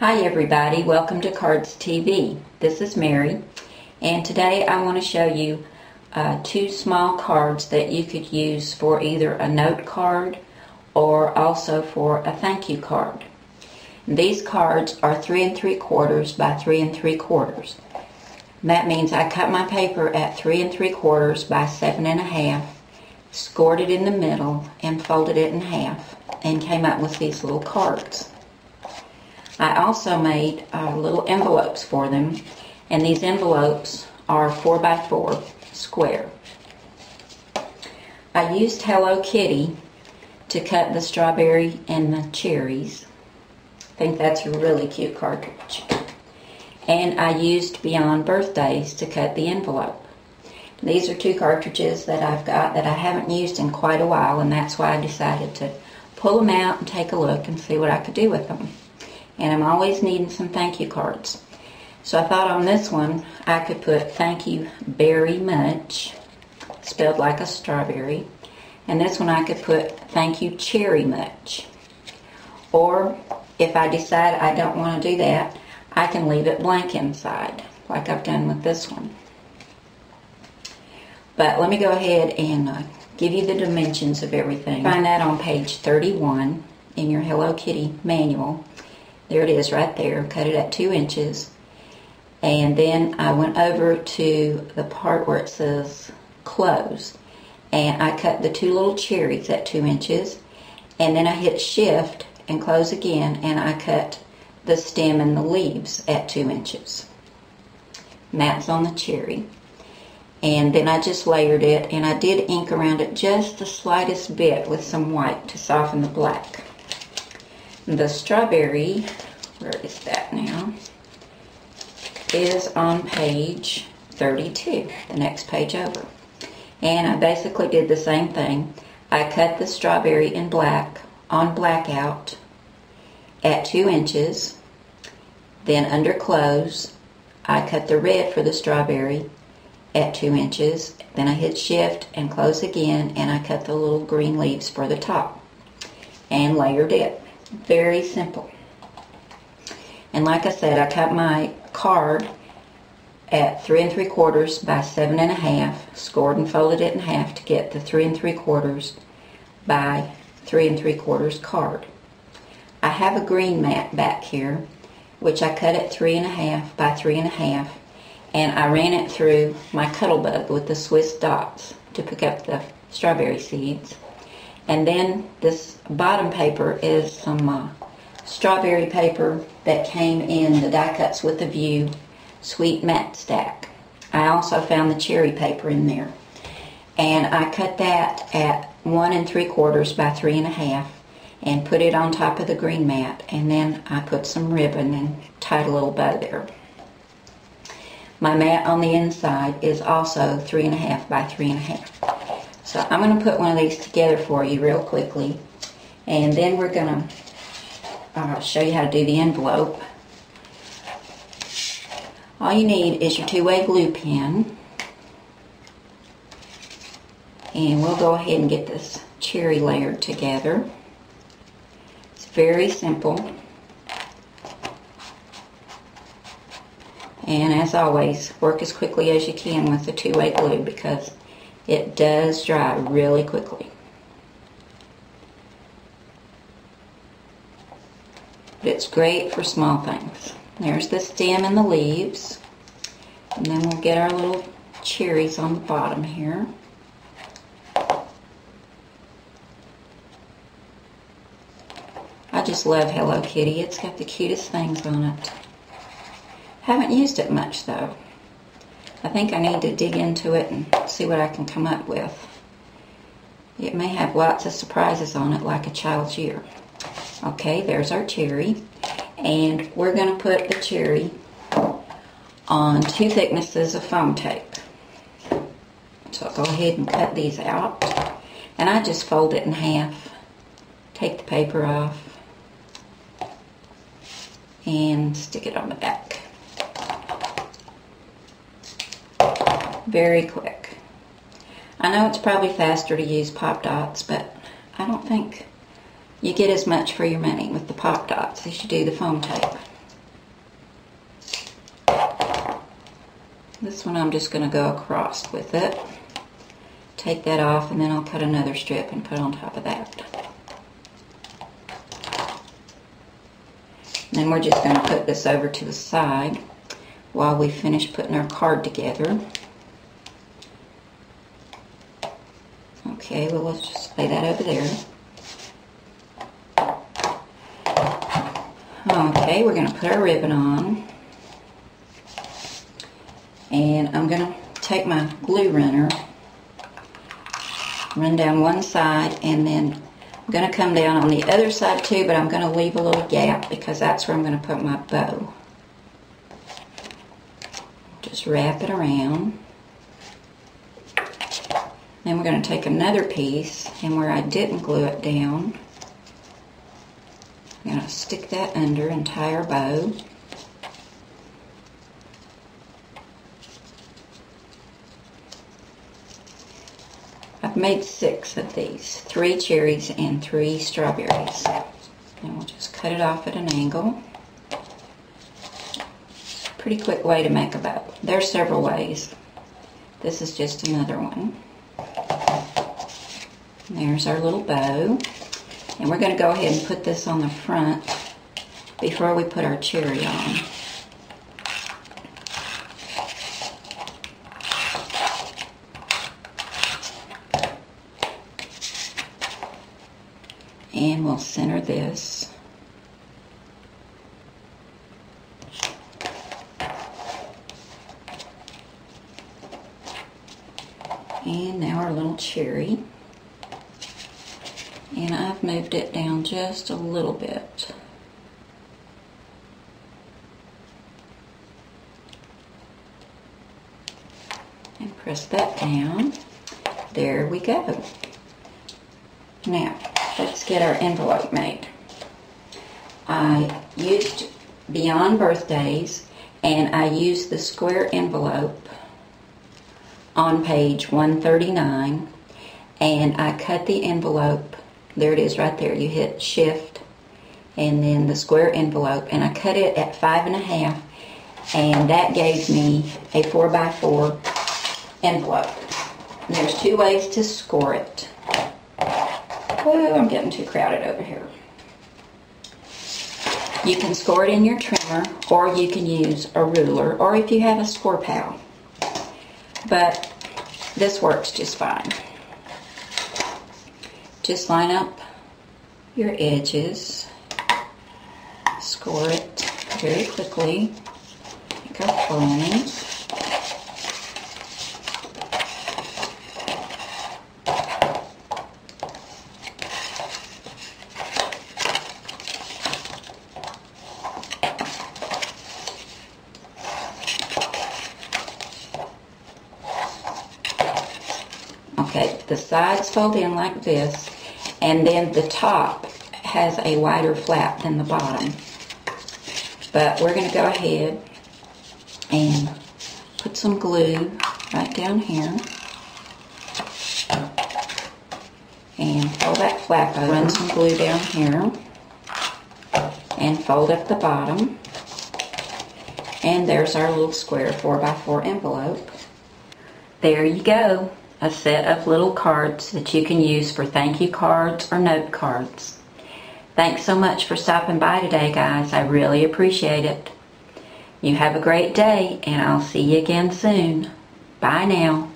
Hi everybody, welcome to Cardz TV. This is Mary and today I want to show you uh, two small cards that you could use for either a note card or also for a thank you card. These cards are three and three quarters by three and three quarters. That means I cut my paper at three and three quarters by seven and a half, scored it in the middle, and folded it in half, and came up with these little cards. I also made uh, little envelopes for them, and these envelopes are 4 by 4 square. I used Hello Kitty to cut the strawberry and the cherries. I think that's a really cute cartridge. And I used Beyond Birthdays to cut the envelope. These are two cartridges that I've got that I haven't used in quite a while, and that's why I decided to pull them out and take a look and see what I could do with them and I'm always needing some thank you cards. So I thought on this one I could put thank you very much, spelled like a strawberry. And this one I could put thank you cherry much. Or if I decide I don't want to do that, I can leave it blank inside, like I've done with this one. But let me go ahead and uh, give you the dimensions of everything. Find that on page 31 in your Hello Kitty manual. There it is right there. Cut it at two inches. And then I went over to the part where it says close. And I cut the two little cherries at two inches. And then I hit shift and close again. And I cut the stem and the leaves at two inches. That's on the cherry. And then I just layered it. And I did ink around it just the slightest bit with some white to soften the black. The strawberry, where is that now, is on page 32, the next page over. And I basically did the same thing. I cut the strawberry in black on blackout at 2 inches. Then under close, I cut the red for the strawberry at 2 inches. Then I hit shift and close again and I cut the little green leaves for the top and layered it. Very simple. And like I said, I cut my card at three and three quarters by seven and a half, scored and folded it in half to get the three and three quarters by three and three quarters card. I have a green mat back here, which I cut at three and a half by three and a half, and I ran it through my Cuttlebug with the Swiss dots to pick up the strawberry seeds. And then this bottom paper is some uh, strawberry paper that came in the die cuts with the view sweet matte stack. I also found the cherry paper in there. And I cut that at one and three quarters by three and a half and put it on top of the green mat. And then I put some ribbon and tied a little bow there. My mat on the inside is also three and a half by three and a half. So I'm going to put one of these together for you real quickly. And then we're going to uh, show you how to do the envelope. All you need is your two-way glue pen. And we'll go ahead and get this cherry layered together. It's very simple. And as always, work as quickly as you can with the two-way glue because it does dry really quickly. But it's great for small things. There's the stem and the leaves. And then we'll get our little cherries on the bottom here. I just love Hello Kitty. It's got the cutest things on it. Haven't used it much though. I think I need to dig into it and see what I can come up with. It may have lots of surprises on it like a child's year. Okay, there's our cherry. And we're going to put the cherry on two thicknesses of foam tape. So I'll go ahead and cut these out. And I just fold it in half. Take the paper off. And stick it on the back. very quick. I know it's probably faster to use Pop Dots, but I don't think you get as much for your money with the Pop Dots as you do the foam tape. This one I'm just going to go across with it. Take that off and then I'll cut another strip and put on top of that. And then we're just going to put this over to the side while we finish putting our card together. Okay, well let's just lay that over there. Okay, we're going to put our ribbon on. And I'm going to take my glue runner, run down one side, and then I'm going to come down on the other side too, but I'm going to leave a little gap because that's where I'm going to put my bow. Just wrap it around. Then we're going to take another piece, and where I didn't glue it down, I'm going to stick that under and tie our bow. I've made six of these, three cherries and three strawberries. And we'll just cut it off at an angle. Pretty quick way to make a bow. There's several ways. This is just another one. There's our little bow. And we're going to go ahead and put this on the front before we put our cherry on. And we'll center this. And now our little cherry and I've moved it down just a little bit. And press that down. There we go. Now, let's get our envelope made. I used Beyond Birthdays and I used the square envelope on page 139 and I cut the envelope there it is right there. You hit shift and then the square envelope and I cut it at five and a half and that gave me a four by four envelope. And there's two ways to score it. Oh, I'm getting too crowded over here. You can score it in your trimmer or you can use a ruler or if you have a Scor-Pal. But this works just fine. Just line up your edges, score it very quickly, make our bones. Okay, the sides fold in like this and then the top has a wider flap than the bottom. But we're going to go ahead and put some glue right down here. And fold that flap over. Run some glue down here. And fold up the bottom. And there's our little square 4x4 envelope. There you go a set of little cards that you can use for thank you cards or note cards. Thanks so much for stopping by today, guys. I really appreciate it. You have a great day, and I'll see you again soon. Bye now.